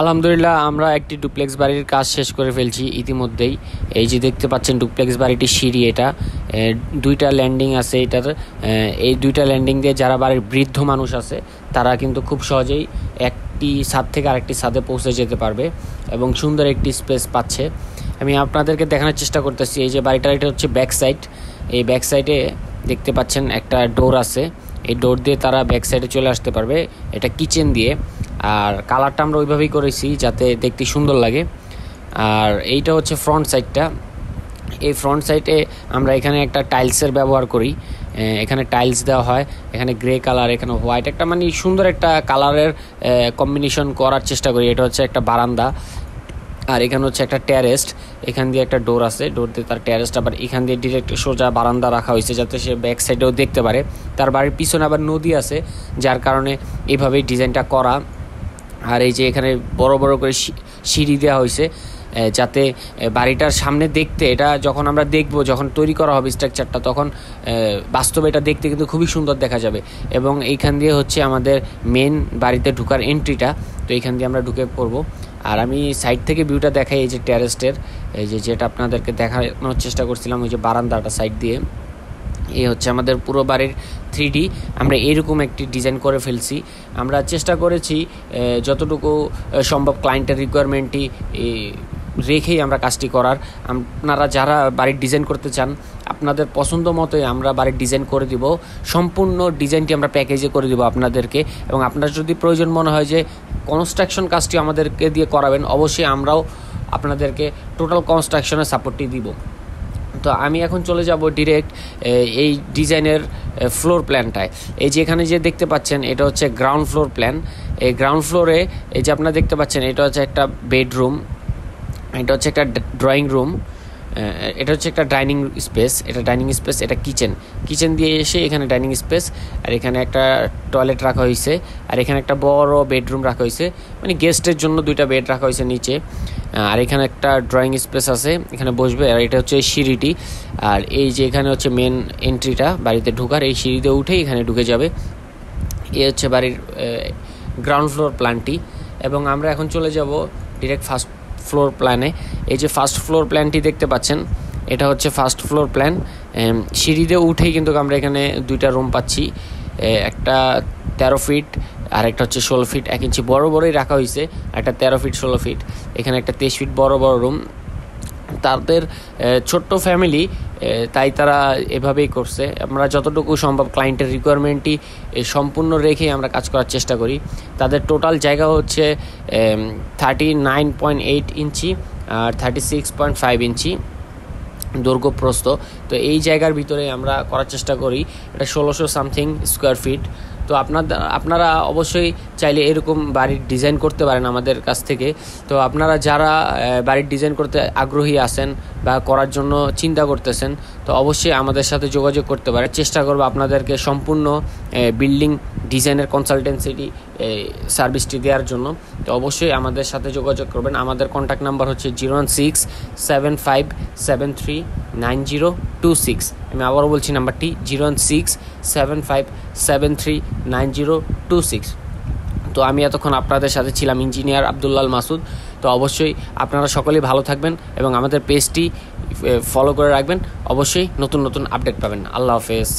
আলহামদুলিল্লাহ, আমরা একটি ডুপ্লেক্স বাড়ির কাজ শেষ করে ফেলছি ইতিমধ্যেই। এই যে দেখতে পাচ্ছেন ডুপ্লেক্স বাড়িটির সিঁড়ি এটা। দুইটা ল্যান্ডিং আছে এটার। এই দুইটা ল্যান্ডিং দিয়ে যারা বাড়ির বৃদ্ধ মানুষ আছে, তারা কিন্তু খুব সহজেই একটি ছাদ থেকে আরেকটি ছাদে পৌঁছে যেতে পারবে এবং সুন্দর একটি স্পেস পাচ্ছে। আমি আপনাদেরকে দেখানোর চেষ্টা করতেছি, এই যে বাড়িটার এটা হচ্ছে ব্যাক সাইড। এই ব্যাক সাইডে দেখতে পাচ্ছেন একটা ডোর আছে। এই ডোর দিয়ে তারা ব্যাক সাইডে চলে আসতে পারবে। এটা কিচেন দিয়ে। আর কালারটা আমরা ওইভাবেই করেছি যাতে দেখতে সুন্দর লাগে। আর এইটা হচ্ছে ফ্রন্ট সাইডটা এই ফ্রন্ট সাইডে আমরা এখানে একটা টাইলসের ব্যবহার করি। এখানে টাইলস দেওয়া হয়, এখানে গ্রে কালার এখানে হোয়াইট একটা মানে সুন্দর একটা কালারের কম্বিনেশন করার চেষ্টা করি। এটা হচ্ছে একটা বারান্দা। আর এখানে হচ্ছে একটা ট্যারেস্ট এখান দিয়ে একটা ডোর আছে। ডোর দিয়ে তার ট্যারেস্ট আবার এখান দিয়ে ডিরেক্ট সোজা বারান্দা রাখা হয়েছে যাতে সে ব্যাক সাইডেও দেখতে পারে। তার বাড়ির পিছনে আবার নদী আছে, যার কারণে এইভাবেই ডিজাইনটা করা। আর এই যে এখানে বড় বড় করে সিঁড়ি দেওয়া হয়েছে যাতে বাড়িটার সামনে দেখতে, এটা যখন আমরা দেখব, যখন তৈরি করা হবে স্ট্রাকচারটা তখন বাস্তবে এটা দেখতে কিন্তু খুবই সুন্দর দেখা যাবে। এবং এইখান দিয়ে হচ্ছে আমাদের মেন বাড়িতে ঢুকার এন্ট্রিটা তো এইখান দিয়ে আমরা ঢুকে পড়ব। আর আমি সাইড থেকে ভিউটা দেখাই এই যে ট্যারেস্টের এই যে যেটা আপনাদেরকে দেখানোর চেষ্টা করছিলাম, ওই যে বারান্দাটা সাইড দিয়ে। এই হচ্ছে আমাদের পুরো বাড়ির থ্রি আমরা এরকম একটি ডিজাইন করে ফেলছি। আমরা চেষ্টা করেছি যতটুকু সম্ভব ক্লায়েন্টের রিকোয়ারমেন্টটি রেখেই আমরা কাজটি করার। আপনারা যারা বাড়ির ডিজাইন করতে চান, আপনাদের পছন্দ মতোই আমরা বাড়ির ডিজাইন করে দিব। সম্পূর্ণ ডিজাইনটি আমরা প্যাকেজে করে দিব আপনাদেরকে। এবং আপনার যদি প্রয়োজন মনে হয় যে কনস্ট্রাকশন কাজটি আমাদেরকে দিয়ে করাবেন, অবশ্যই আমরাও আপনাদেরকে টোটাল কনস্ট্রাকশনের সাপোর্টটি দিব। তো আমি এখন চলে যাব ডিরেক্ট এই ডিজাইনের ফ্লোর প্ল্যানটায় এই যে এখানে যে দেখতে পাচ্ছেন, এটা হচ্ছে গ্রাউন্ড ফ্লোর প্ল্যান এই গ্রাউন্ড ফ্লোরে এই যে আপনারা দেখতে পাচ্ছেন, এটা হচ্ছে একটা বেডরুম এটা হচ্ছে একটা ড্রয়িং রুম এটা হচ্ছে একটা ডাইনিং স্পেস, এটা ডাইনিং স্পেস, এটা কিচেন। কিচেন দিয়ে এসে এখানে ডাইনিং স্পেস, আর এখানে একটা টয়লেট রাখা হয়েছে, আর এখানে একটা বড় বেডরুম রাখা হয়েছে। মানে গেস্টের জন্য দুইটা বেড রাখা হয়েছে নিচে। আর এখানে একটা ড্রয়িং স্পেস আছে, এখানে বসবে, আর এটা হচ্ছে সিঁড়িটি। আর এই যে এখানে হচ্ছে মেন এন্ট্রিটা বাড়িতে ঢোকার, এই সিঁড়িতে উঠেই এখানে ঢুকে যাবে। এ হচ্ছে বাড়ির গ্রাউন্ড ফ্লোর প্ল্যানটি এবং আমরা এখন চলে যাব ডিরেক্ট ফার্স্ট ফ্লোর প্ল্যানে এই যে ফার্স্ট ফ্লোর প্ল্যানটি দেখতে পাচ্ছেন, এটা হচ্ছে ফার্স্ট ফ্লোর প্ল্যান সিঁড়িতে উঠেই কিন্তু আমরা এখানে দুইটা রুম পাচ্ছি। একটা তেরো ফিট আর একটা হচ্ছে ষোলো ফিট এক ইঞ্চি বড় বড়ই রাখা হয়েছে একটা তেরো ফিট ষোলো ফিট এখানে একটা তেইশ ফিট বড় বড় রুম তাদের ছোট্ট ফ্যামিলি তাই তারা এভাবেই করছে। আমরা যতটুকু সম্ভব ক্লায়েন্টের রিকোয়ারমেন্টই সম্পূর্ণ রেখে আমরা কাজ করার চেষ্টা করি। তাদের টোটাল জায়গা হচ্ছে thirty nine point eight inch আর thirty six point five inch দৈর্ঘ্য প্রস্থ। তো এই জায়গার ভিতরে আমরা করার চেষ্টা করি। এটা ষোলোশো সামথিং স্কোয়ার ফিট তো আপনার, আপনারা অবশ্যই চাইলে এরকম বাড়ির ডিজাইন করতে পারেন আমাদের কাছ থেকে। তো আপনারা যারা বাড়ির ডিজাইন করতে আগ্রহী আছেন বা করার জন্য চিন্তা করতেছেন, তো অবশ্যই আমাদের সাথে যোগাযোগ করতে পারেন। চেষ্টা করব আপনাদেরকে সম্পূর্ণ বিল্ডিং ডিজাইনের কনসালটেন্সিটি সার্ভিসটি দেওয়ার জন্য। তো অবশ্যই আমাদের সাথে যোগাযোগ করবেন। আমাদের কন্ট্যাক্ট নাম্বার হচ্ছে zero one six seven five seven three nine zero two six. আমি আবারও বলছি নাম্বারটি, zero one six seven five seven three nine zero two six. তো আমি এতক্ষণ আপনাদের সাথে ছিলাম, ইঞ্জিনিয়ার আবদুল্লাল মাসুদ। তো অবশ্যই আপনারা সকলেই ভালো থাকবেন এবং আমাদের পেজটি ফলো করে রাখবেন। অবশ্যই নতুন নতুন আপডেট পাবেন। আল্লাহ হাফেজ।